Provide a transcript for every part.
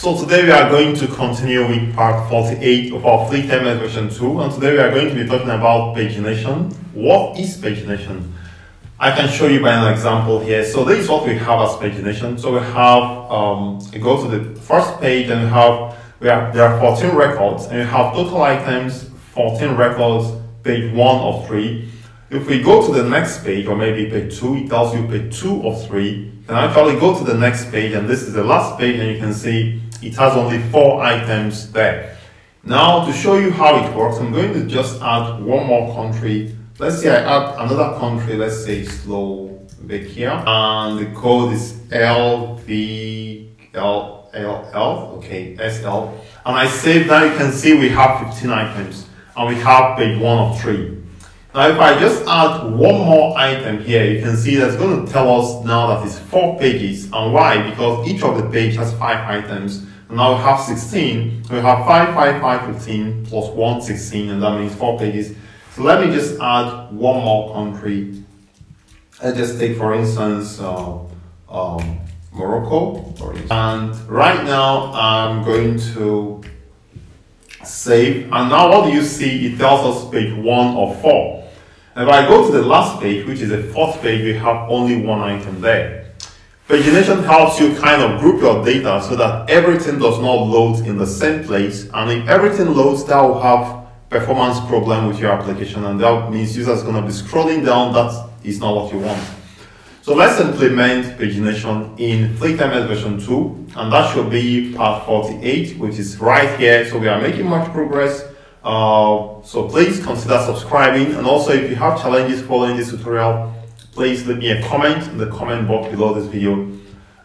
So today we are going to continue with part 48 of our Fleet MS version 2 and today we are going to be talking about pagination. What is pagination? I can show you by an example here. So this is what we have as pagination. So we have, um, we go to the first page and we have, we have, there are 14 records and we have total items, 14 records, page 1 of 3. If we go to the next page or maybe page 2, it tells you page 2 of 3. Then actually go to the next page and this is the last page and you can see it has only 4 items there. Now to show you how it works, I'm going to just add one more country Let's say I add another country, let's say Slovakia, and the code is LVLLL, okay, SL. And I save, now you can see we have 15 items, and we have page 1 of 3. Now if I just add one more item here, you can see that's going to tell us now that it's 4 pages. And why? Because each of the page has 5 items. Now we have 16, we have 5, 5, 5, 15, plus 1, 16, and that means 4 pages. So let me just add one more country. Let's just take, for instance, uh, um, Morocco. And right now I'm going to save. And now what do you see? It tells us page 1 of 4. And if I go to the last page, which is the fourth page, we have only one item there. Pagination helps you kind of group your data so that everything does not load in the same place. And if everything loads, that will have performance problem with your application and that means users going to be scrolling down that is not what you want so let's implement pagination in FleetMS version 2 and that should be part 48 which is right here so we are making much progress uh, so please consider subscribing and also if you have challenges following this tutorial please leave me a comment in the comment box below this video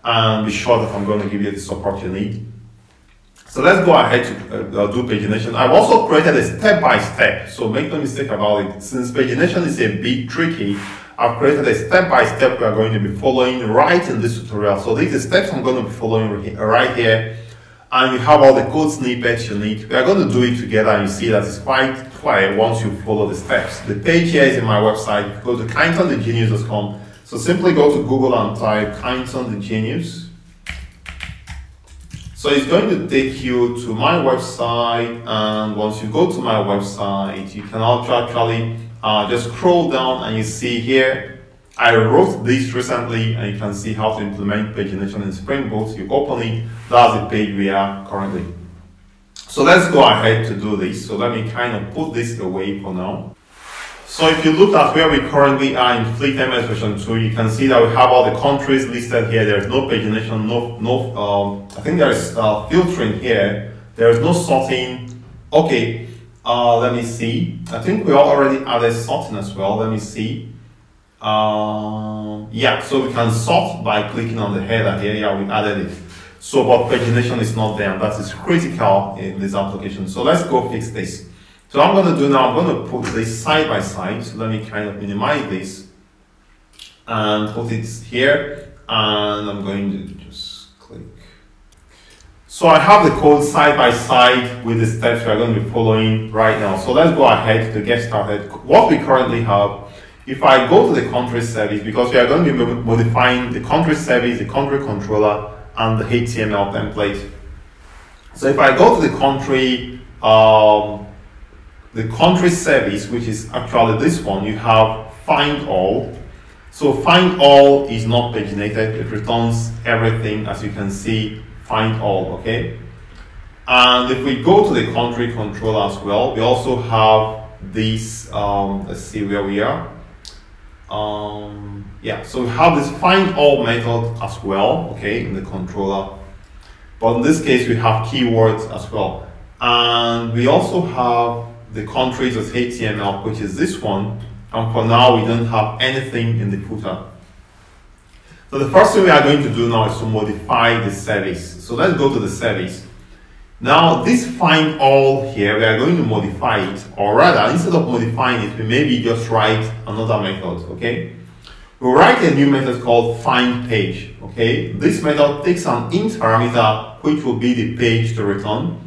and be sure that I'm going to give you the support you need so let's go ahead to uh, do pagination. I've also created a step-by-step, -step, so make no mistake about it. Since pagination is a bit tricky, I've created a step-by-step -step we are going to be following right in this tutorial. So these are steps I'm going to be following right here. And you have all the code snippets you need. We are going to do it together and you see that it's quite clear once you follow the steps. The page here is in my website. Go to kindsonthegenius.com. So simply go to Google and type Kindson the Genius so it's going to take you to my website and once you go to my website, you can actually uh, just scroll down and you see here, I wrote this recently and you can see how to implement pagination in Spring Boot. You open it, that's the page we are currently. So let's go ahead to do this. So let me kind of put this away for now. So if you look at where we currently are in Fleet MS version 2, you can see that we have all the countries listed here. There's no pagination, no, no um, I think there's uh, filtering here. There's no sorting. Okay, uh, let me see. I think we already added sorting as well. Let me see. Um, yeah, so we can sort by clicking on the header here. Yeah, we added it. So, but pagination is not there, that is critical in this application. So let's go fix this. So I'm going to do now, I'm going to put this side by side. So let me kind of minimize this and put it here. And I'm going to just click. So I have the code side by side with the steps we're going to be following right now. So let's go ahead to get started. What we currently have, if I go to the country service, because we are going to be modifying the country service, the country controller, and the HTML template. So if I go to the country, um, the country service, which is actually this one, you have find all. So find all is not paginated, it returns everything as you can see, find all, okay? And if we go to the country controller as well, we also have this, um, let's see where we are. Um, yeah, so we have this find all method as well, okay, in the controller. But in this case, we have keywords as well. And we also have the countries as HTML, which is this one, and for now we don't have anything in the footer. So the first thing we are going to do now is to modify the service. So let's go to the service. Now this find all here, we are going to modify it, or rather, instead of modifying it, we maybe just write another method, okay? We'll write a new method called find page, okay? This method takes an int parameter, which will be the page to return,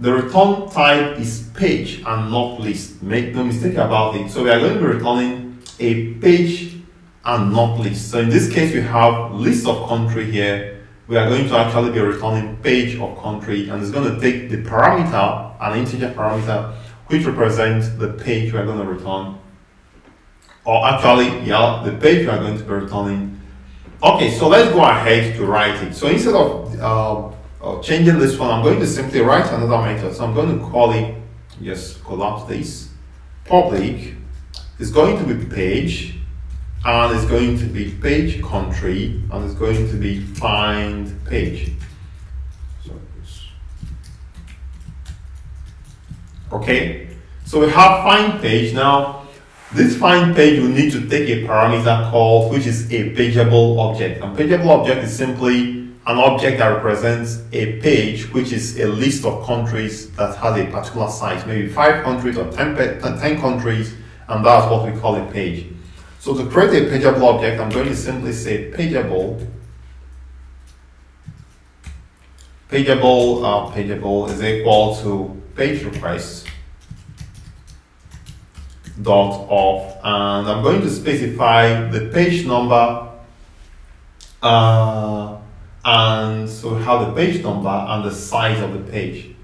the return type is page and not list. Make no mistake about it. So we are going to be returning a page and not list. So in this case, we have list of country here. We are going to actually be returning page of country and it's going to take the parameter, an integer parameter, which represents the page we are going to return. Or actually, yeah, the page we are going to be returning. Okay, so let's go ahead to write it. So instead of uh, uh, changing this one, I'm going to simply write another method. So I'm going to call it, just collapse this, public is going to be page and it's going to be page country and it's going to be find page. okay, so we have find page now. This find page will need to take a parameter called which is a pageable object. And pageable object is simply an object that represents a page which is a list of countries that has a particular size, maybe five countries or 10, 10 countries, and that's what we call a page. So to create a pageable object, I'm going to simply say pageable. Pageable, uh, pageable is equal to page request dot of, and I'm going to specify the page number, uh, and so have the page number and the size of the page.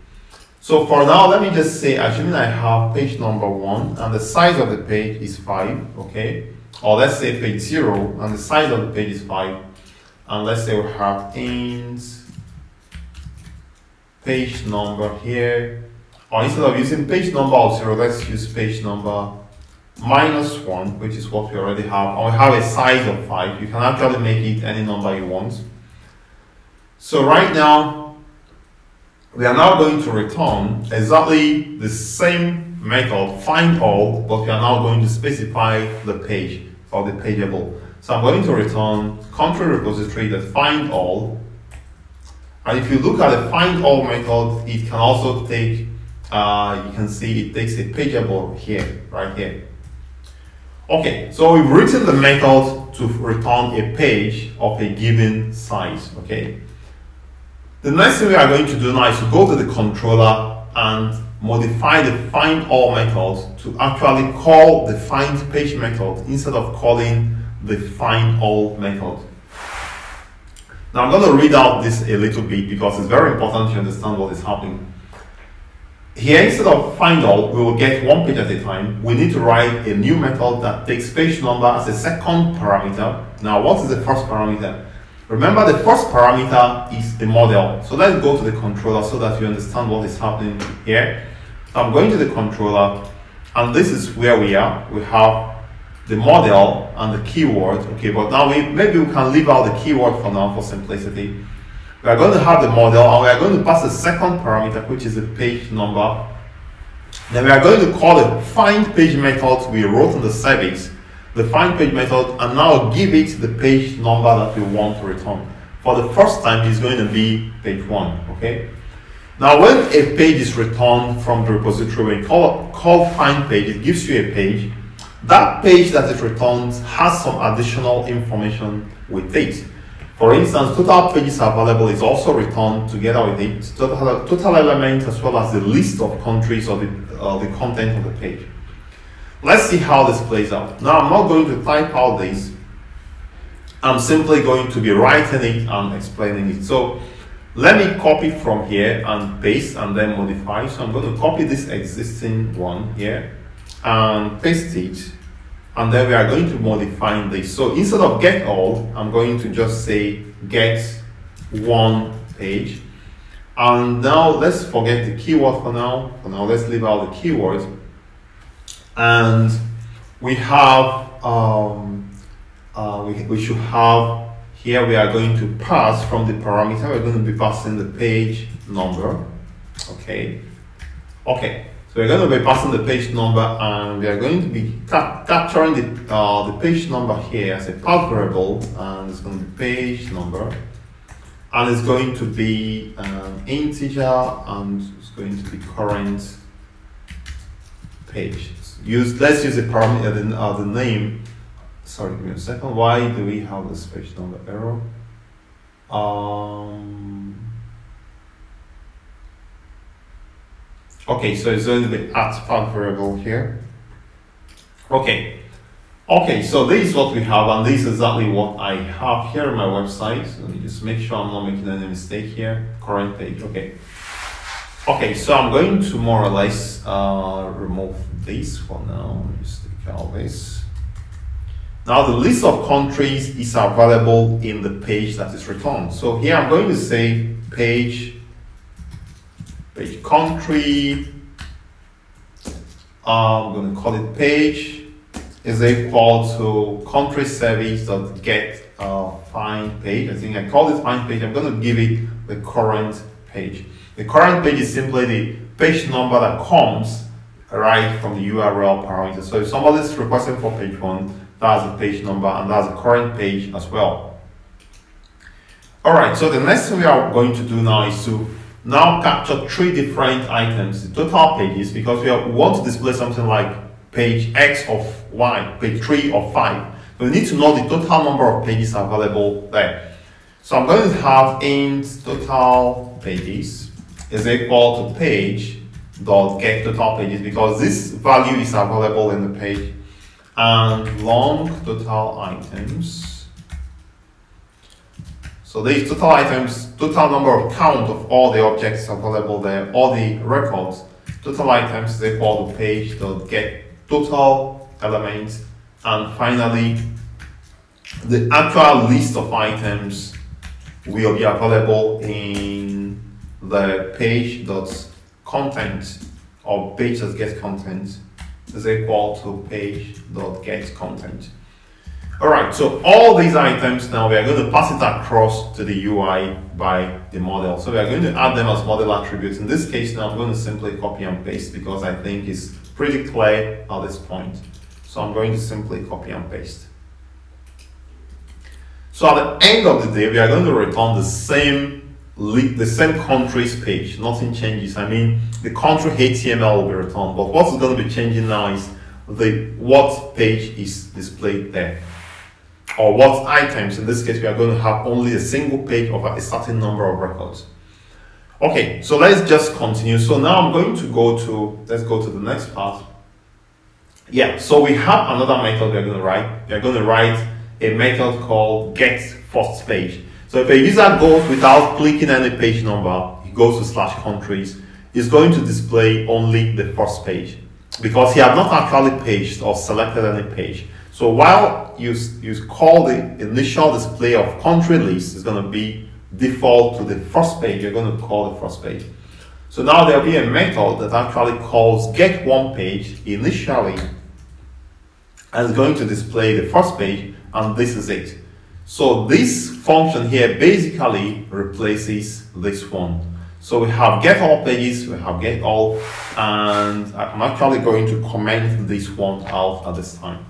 So for now, let me just say, assuming I have page number one and the size of the page is five, okay? Or let's say page 0 and the size of the page is 5 and let's say we have int page number here. Or instead of using page number of 0 let's use page number minus 1 which is what we already have. And we have a size of 5 you can actually make it any number you want. So right now we are now going to return exactly the same method find all, but we are now going to specify the page or the pageable. So I'm going to return country repository that find all. And if you look at the find all method, it can also take, uh, you can see it takes a pageable here, right here. Okay, so we've written the method to return a page of a given size, okay? The next thing we are going to do now is to go to the controller and modify the find all method to actually call the find page method instead of calling the find all method. Now I'm going to read out this a little bit because it's very important to understand what is happening. Here, instead of find all, we will get one page at a time. We need to write a new method that takes page number as a second parameter. Now, what is the first parameter? Remember the first parameter is the model. So let's go to the controller so that you understand what is happening here. I'm going to the controller and this is where we are. We have the model and the keyword. Okay, but now we maybe we can leave out the keyword for now for simplicity. We are going to have the model and we are going to pass a second parameter which is the page number. Then we are going to call the find page method we wrote in the service the find page method and now give it the page number that we want to return. For the first time, it's going to be page one, okay? Now, when a page is returned from the repository, when you call, call find page, it gives you a page. That page that it returns has some additional information with it. For instance, total pages available is also returned together with it, total, total element as well as the list of countries or the, uh, the content of the page. Let's see how this plays out. Now I'm not going to type out this. I'm simply going to be writing it and explaining it. So let me copy from here and paste and then modify. So I'm going to copy this existing one here and paste it. And then we are going to modify this. So instead of get all, I'm going to just say get one page. And now let's forget the keyword for now. For now, let's leave out the keywords and we have um, uh, we, we should have here we are going to pass from the parameter. We're going to be passing the page number. Okay. Okay. So we're going to be passing the page number and we are going to be cap capturing the, uh, the page number here as a path variable and it's going to be page number. And it's going to be an integer and it's going to be current page. Use let's use the parameter the, uh, the name sorry give me a second why do we have this page number error um okay so it's to be at path variable here okay Okay, so this is what we have, and this is exactly what I have here on my website. Let me just make sure I'm not making any mistake here. Current page, okay. Okay, so I'm going to more or less uh, remove this for now. Just take out this. Now the list of countries is available in the page that is returned. So here I'm going to say page, page country. I'm going to call it page is equal to country service dot get uh, find page. I think I call it find page. I'm going to give it the current page. The current page is simply the page number that comes right from the URL parameter. So if somebody is requesting for page one, that's the page number and that's the current page as well. All right, so the next thing we are going to do now is to now capture three different items, the total pages, because we, want to display something like page X of Y, page 3 of 5. So we need to know the total number of pages available there. So I'm going to have int total pages is equal to page dot get total pages because this value is available in the page and long total items. So these total items, total number of count of all the objects available there, all the records, total items they call the page dot get total elements, and finally, the actual list of items will be available in the page dot content or page dot get content is equal to page dot get content. All right, so all these items now we are going to pass it across to the UI by the model. So we are going to add them as model attributes. In this case now I'm going to simply copy and paste because I think it's pretty clear at this point. So I'm going to simply copy and paste. So at the end of the day, we are going to return the same the same country's page. Nothing changes. I mean, the country HTML will be returned, but what's going to be changing now is the what page is displayed there, or what items. In this case, we are going to have only a single page of a certain number of records. Okay, so let's just continue. So now I'm going to go to, let's go to the next part. Yeah, so we have another method we're going to write. We're going to write a method called get first page. So if a user goes without clicking any page number, he goes to slash countries, it's going to display only the first page because he has not actually paged or selected any page. So while you, you call the initial display of country list is going to be default to the first page, you're going to call the first page. So now there'll be a method that actually calls get one page initially and is going to display the first page and this is it. So this function here basically replaces this one. So we have get all pages, we have get all, and I'm actually going to comment this one out at this time.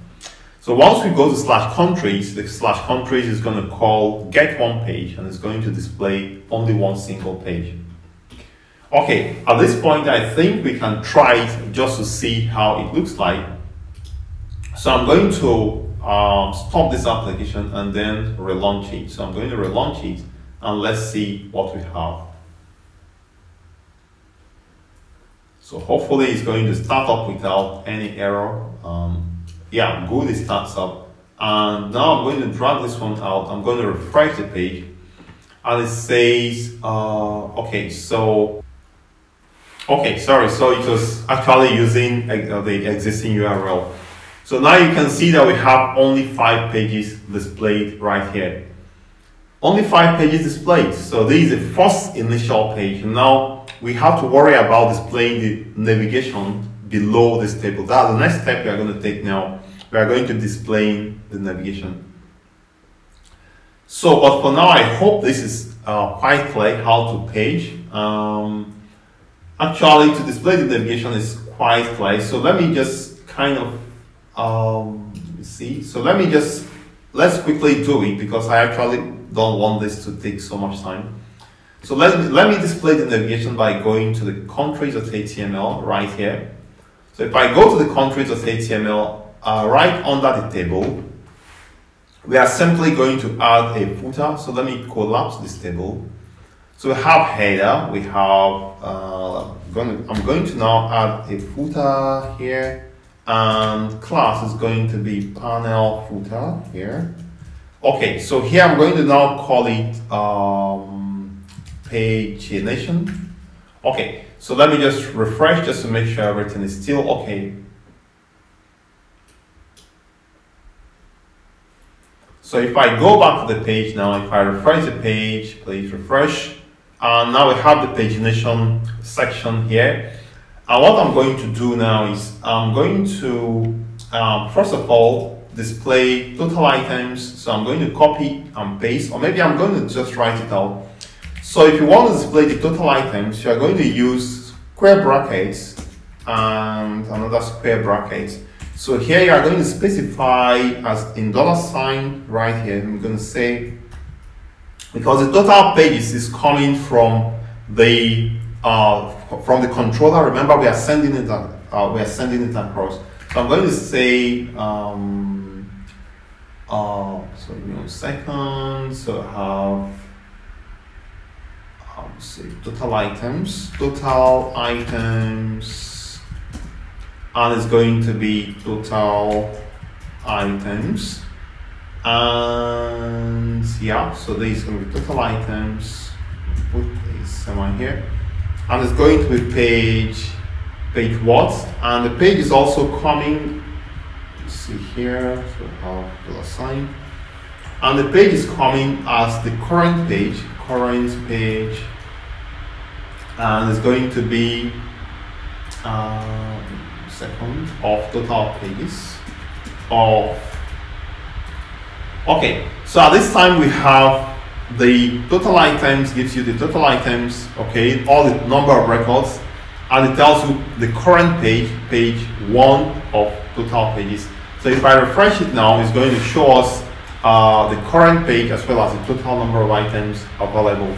So once we go to slash countries, the slash countries is going to call get one page and it's going to display only one single page. Okay, at this point I think we can try it just to see how it looks like. So I'm going to um, stop this application and then relaunch it. So I'm going to relaunch it and let's see what we have. So hopefully it's going to start up without any error. Um, yeah, good, it starts up. And now I'm going to drag this one out. I'm going to refresh the page. And it says, uh, okay, so, okay, sorry. So it was actually using uh, the existing URL. So now you can see that we have only five pages displayed right here. Only five pages displayed. So this is the first initial page. Now we have to worry about displaying the navigation below this table. That's the next step we are going to take now. We are going to display the navigation. So, but for now, I hope this is uh, quite clear how to page. Um, actually, to display the navigation is quite clear. So let me just kind of um, see. So let me just let's quickly do it because I actually don't want this to take so much time. So let me, let me display the navigation by going to the countries of HTML right here. So if I go to the countries of HTML uh, right under the table, we are simply going to add a footer. So let me collapse this table. So we have header, we have, uh, going to, I'm going to now add a footer here, and class is going to be panel footer here. Okay, so here I'm going to now call it um, pagination. Okay, so let me just refresh just to make sure everything is still okay. So if I go back to the page now, if I refresh the page, please refresh. And now we have the pagination section here. And what I'm going to do now is I'm going to, um, first of all, display total items. So I'm going to copy and paste, or maybe I'm going to just write it out. So if you want to display the total items, you are going to use square brackets and another square bracket. So here you are going to specify as in dollar sign right here. I'm going to say because the total pages is coming from the uh, from the controller. Remember, we are sending it uh, we are sending it across. So I'm going to say um, uh, so one second. So I have um, say total items, total items, and it's going to be total items and yeah so these going to be total items put this someone here and it's going to be page page what? And the page is also coming see here so have plus sign? And the page is coming as the current page current page. And it's going to be uh, second of total pages of Okay, so at this time we have the total items gives you the total items, okay, all the number of records, and it tells you the current page, page one of total pages. So if I refresh it now, it's going to show us uh, the current page as well as the total number of items available.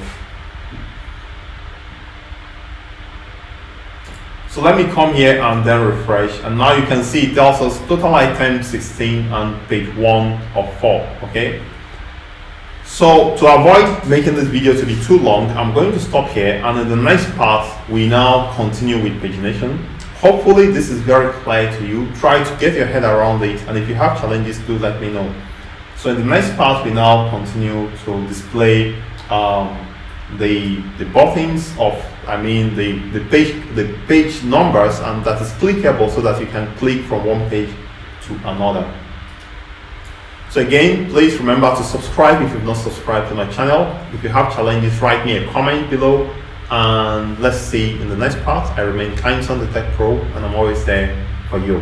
So let me come here and then refresh and now you can see it tells us total item 16 and page 1 of 4 okay so to avoid making this video to be too long I'm going to stop here. And in the next part we now continue with pagination. Hopefully this is very clear to you. Try to get your head around it. And if you have challenges do let me know. So in the next part we now continue to display um, the the buttons of I mean the the page the page numbers. And that is clickable so that you can click from one page to another. So again, please remember to subscribe if you've not subscribed to my channel. If you have challenges, write me a comment below and let's see in the next part. I remain Kindson the Tech Pro and I'm always there for you.